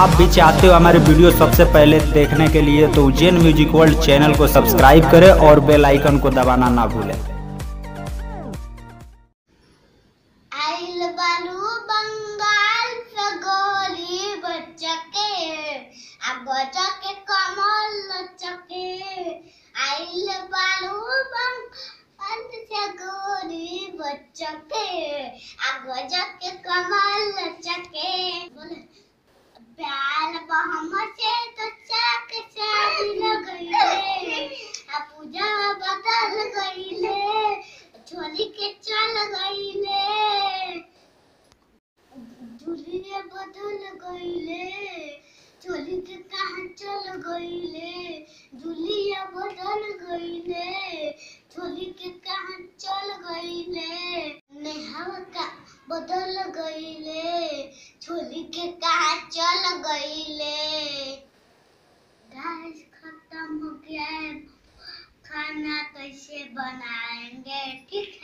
आप भी चाहते हो हमारे वीडियो सबसे पहले देखने के लिए तो उज्जैन म्यूज़िक वर्ल्ड चैनल को सब्सक्राइब करें और बेल आइकन को दबाना ना भूलें। आइल बालू बंगाल से गोरी बचके आ कमल आइल बालू छोली के चल गइले दुनिया बदल गइले छोली के कहाँ चल गइले दुनिया बदल गइले छोली के कहाँ चल गइले नेहवा का बदल गइले छोली के कहाँ चल गइले गैस खत्म हो गया, खाना कैसे बनाएँगे? ठीक है।